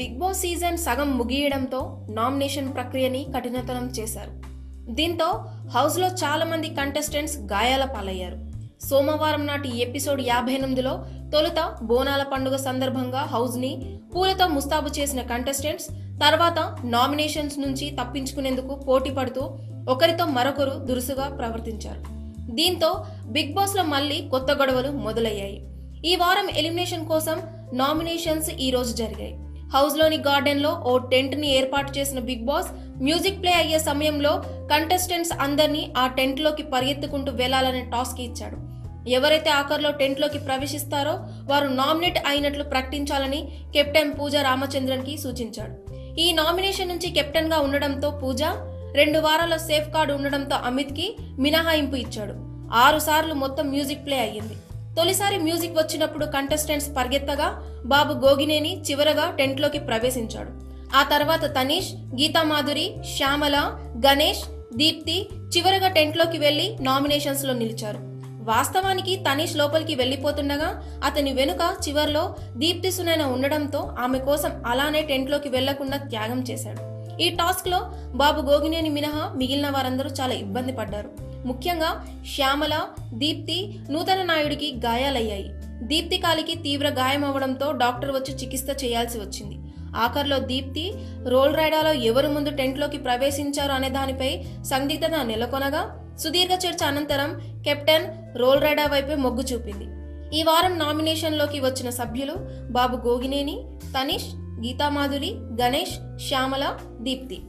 Big boss season సగం ముగియడంతో nomination ప్రక్రియని కఠినతరం చేశారు. దీంతో హౌస్లో చాలామంది కంటెస్టెంట్స్ గాయాల పాలయ్యారు. సోమవారం నాటి ఎపిసోడ్ యాభై ఎనిమిదిలో తొలుత బోనాల పండుగ సందర్భంగా హౌస్ని పూలతో ముస్తాబు చేసిన కంటెస్టెంట్స్ తర్వాత నామినేషన్స్ నుంచి తప్పించుకునేందుకు పోటీ పడుతూ ఒకరితో మరొకరు దురుసుగా ప్రవర్తించారు. దీంతో బిగ్ బాస్లో మళ్ళీ కొత్త గొడవలు మొదలయ్యాయి. ఈ వారం ఎలిమినేషన్ కోసం నామినేషన్స్ ఈ రోజు జరిగాయి. హౌస్లోని గార్డెన్లో ఓ టెంట్ని ఏర్పాటు చేసిన బిగ్ బాస్ మ్యూజిక్ ప్లే అయ్యే సమయంలో కంటెస్టెంట్స్ అందరినీ ఆ టెంట్లోకి పరిగెత్తుకుంటూ వెళ్ళాలనే టాస్క్ ఇచ్చాడు. ఎవరైతే ఆఖర్లో టెంట్లోకి ప్రవేశిస్తారో వారు నామినేట్ అయినట్లు ప్రకటించాలని కెప్టెన్ పూజ రామచంద్రన్కి సూచించాడు. ఈ నామినేషన్ నుంచి కెప్టెన్గా ఉండడంతో పూజ రెండు వారాల సేఫ్ కార్డు ఉండడంతో అమిత్కి మినహాయింపు ఇచ్చాడు. ఆరు సార్లు మొత్తం మ్యూజిక్ ప్లే అయ్యింది. తొలిసారి మ్యూజిక్ వచ్చినప్పుడు కంటెస్టెంట్స్ పరిగెత్తగా బాబు గోగినేని చివరగా టెంట్లోకి ప్రవేశించాడు. ఆ తర్వాత తనీష్ గీతామాధురి శ్యామల గణేష్ దీప్తి చివరగా టెంట్లోకి వెళ్ళి నామినేషన్స్లో నిలిచారు. వాస్తవానికి తనీష్ లోపలికి వెళ్ళిపోతుండగా అతని వెనుక చివర్లో దీప్తి సునైన ఉండడంతో ఆమె కోసం అలానే టెంట్లోకి వెళ్ళకుండా త్యాగం చేశాడు. ఈ టాస్క్లో బాబు గోగినేని మినహా మిగిలిన వారందరూ చాలా ఇబ్బంది పడ్డారు. ముఖ్యంగా శ్యామల దీప్తి నూతన నాయుడికి గాయాలయ్యాయి. దీప్తి కాలికి తీవ్ర గాయం అవ్వడంతో డాక్టర్ వచ్చి చికిత్స చేయాల్సి వచ్చింది. ఆఖర్లో దీప్తి రోల్ రైడాలో ఎవరు ముందు టెంట్లోకి ప్రవేశించారు అనే దానిపై సందిగ్ధత నెలకొనగా సుదీర్ఘ చర్చ అనంతరం కెప్టెన్ రోల్ రైడా వైపే మొగ్గు చూపింది. ఈ వారం నామినేషన్లోకి వచ్చిన సభ్యులు బాబు గోగినేని తనీష్ గీతామాధురి గణేష్ శ్యామల దీప్తి.